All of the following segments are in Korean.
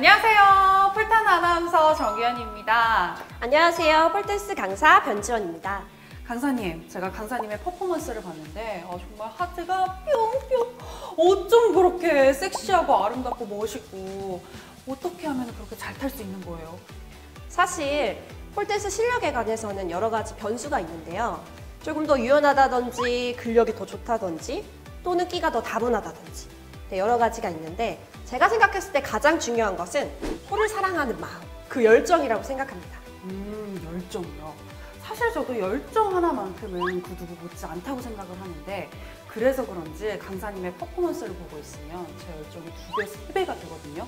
안녕하세요. 폴 타는 아나운서 정유현입니다. 안녕하세요. 폴댄스 강사 변지원입니다. 강사님, 제가 강사님의 퍼포먼스를 봤는데 어, 정말 하트가 뿅뿅. 어쩜 그렇게 섹시하고 아름답고 멋있고 어떻게 하면 그렇게 잘 탈 수 있는 거예요? 사실 폴댄스 실력에 관해서는 여러 가지 변수가 있는데요. 조금 더 유연하다든지 근력이 더 좋다든지 또는 끼가 더 다분하다든지 네, 여러 가지가 있는데 제가 생각했을 때 가장 중요한 것은 폴을 사랑하는 마음, 그 열정이라고 생각합니다. 음, 열정이요. 사실 저도 열정 하나만큼은 그 누구 못지 않다고 생각을 하는데 그래서 그런지 강사님의 퍼포먼스를 보고 있으면 제 열정이 두 배, 세 배가 되거든요.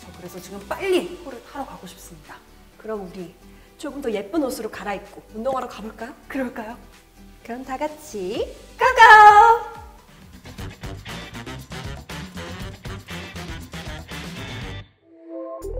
저 그래서 지금 빨리 홀을 타러 가고 싶습니다. 그럼 우리 조금 더 예쁜 옷으로 갈아입고 운동하러 가볼까요? 그럴까요? 그럼 다 같이 고고!